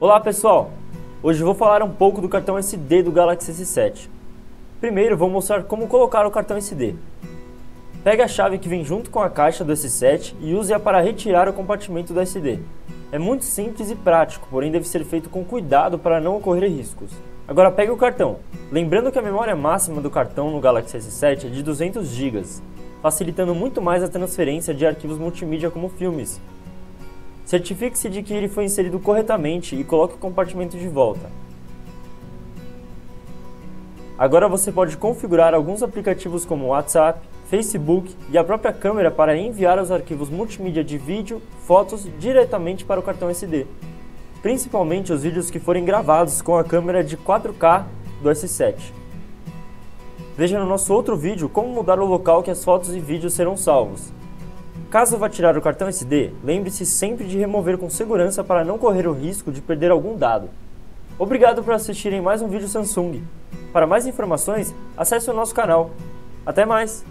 Olá pessoal! Hoje vou falar um pouco do cartão SD do Galaxy S7. Primeiro vou mostrar como colocar o cartão SD. Pegue a chave que vem junto com a caixa do S7 e use-a para retirar o compartimento do SD. É muito simples e prático, porém deve ser feito com cuidado para não ocorrer riscos. Agora pegue o cartão. Lembrando que a memória máxima do cartão no Galaxy S7 é de 200 GB, facilitando muito mais a transferência de arquivos multimídia como filmes, Certifique-se de que ele foi inserido corretamente e coloque o compartimento de volta. Agora você pode configurar alguns aplicativos como WhatsApp, Facebook e a própria câmera para enviar os arquivos multimídia de vídeo, fotos diretamente para o cartão SD, principalmente os vídeos que forem gravados com a câmera de 4K do S7. Veja no nosso outro vídeo como mudar o local que as fotos e vídeos serão salvos. Caso vá tirar o cartão SD, lembre-se sempre de remover com segurança para não correr o risco de perder algum dado. Obrigado por assistirem mais um vídeo Samsung. Para mais informações, acesse o nosso canal. Até mais!